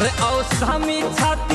रे औषधमी छाती